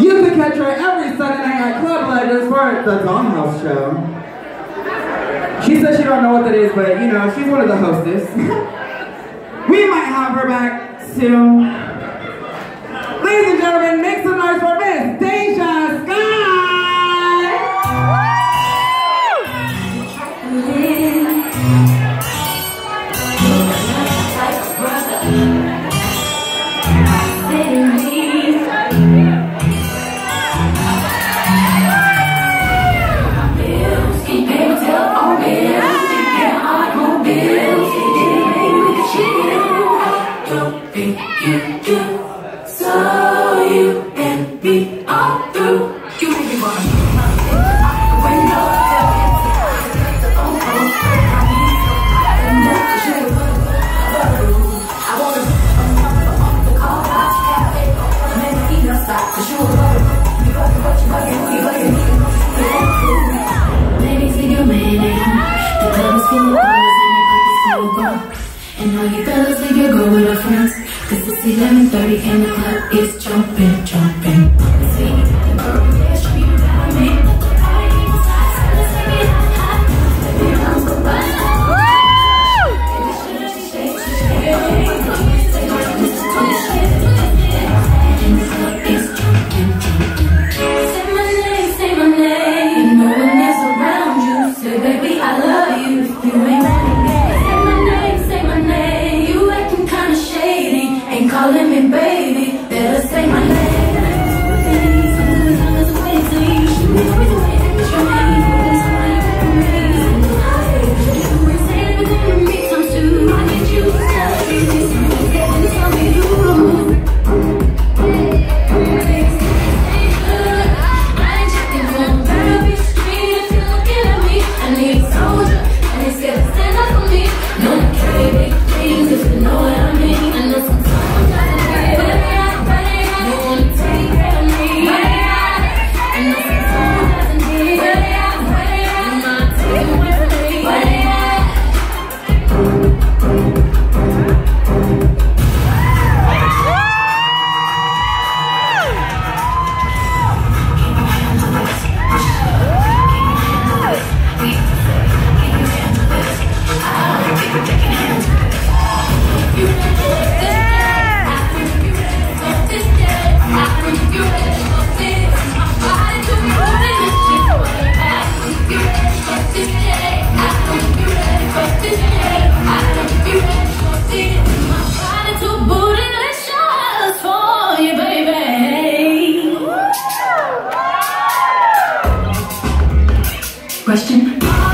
You can catch her every Sunday night at Club Legends for the Dollhouse Show. She says she don't know what that is, but you know, she's one of the hostess. we might have her back soon. Ladies and gentlemen, make some noise for Miss Deja 11.30 and the club is jumping, jumping. Question?